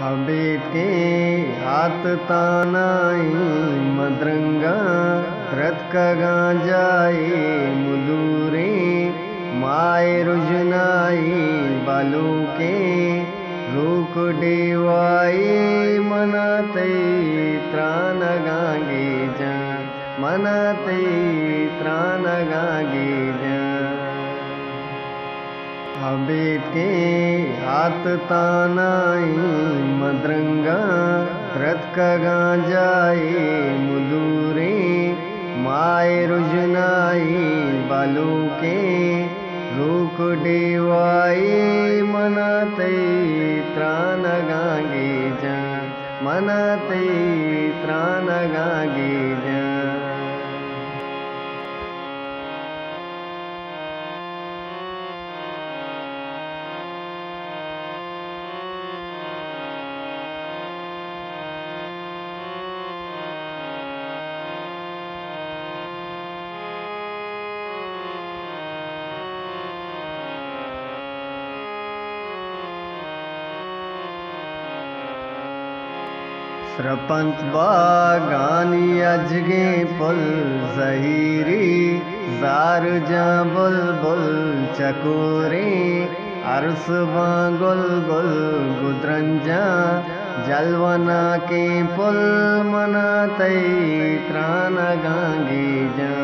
अबेते हाथ तानाई मदरंगा रत गांजाए मुदूरे माए रुजनाई बालू के रूक डेवाए मनाते त्राण गांगे जा मनाते त्राण गांगे जा गांजाए मुदूरे माए रुजनाई बालू के रूक डेवाए मनाते त्राण गांगे जा मनाते त्राण गांगे सरपंच बागानी अजगे पुल जहीरी जार जा बुल बुल चकोरे अरस गुल गुल गुदरंजा जलवना के पुल मनाते त्राण गांगे जा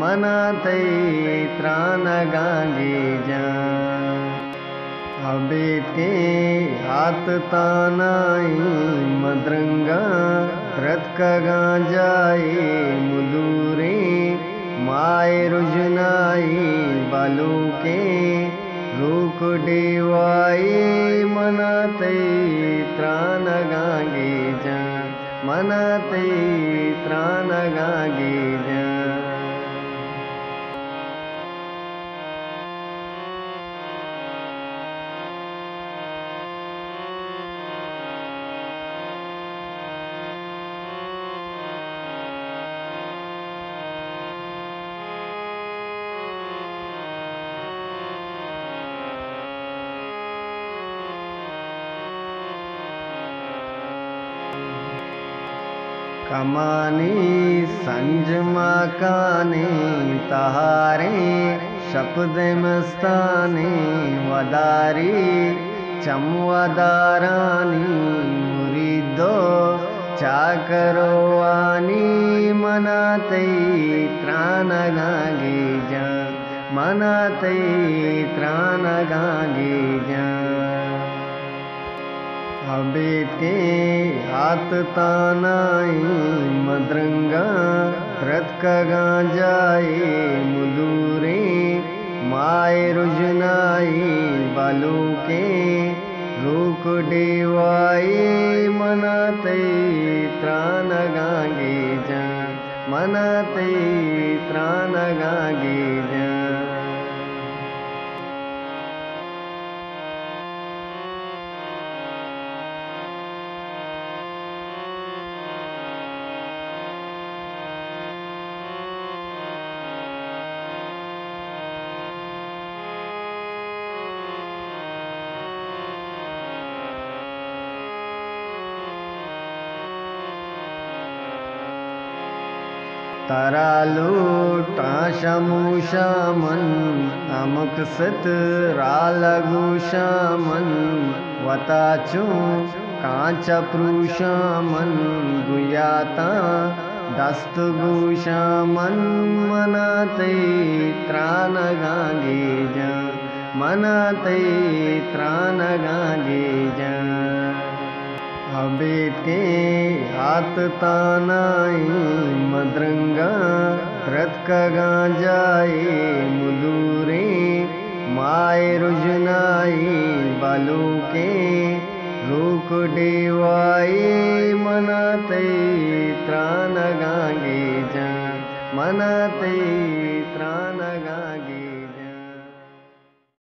मनाते त्राण गांगे जा। अबेते हाथ तानाई मदरंगा रत गांजाए मुदूरे माए रुजनाई बालू के रूक डेवाए मनाते त्राण गांगे जा मनाते त्राण गांगे कमानी संजमा काने तहारे शपद मस्ताने वदारी चमवदारानी मुरीदो चाकरो आनी मनाते त्राण गागे जा मनाते त्राण गागे जा हाथ तानाई मदरंगा रत गांजाए मुदूरे माए रुजनाई बालू के रूक डेवाए मनाते त्राण गांगे जा मनाते त्राण गांगे जा तरालू टाशमूषामन अमुक सत रालगुषामन वताचू कांच गुयाता दस्त गुषामन मनाते त्राण गांगे जा मनाते त्राण गांगे जा। अबेते हाथ तानाई मदरंगा रत गांजाए मुदूरे माए रुजनाई बालू के रूक डेवाए मनाते त्राण गांगे जा मनाते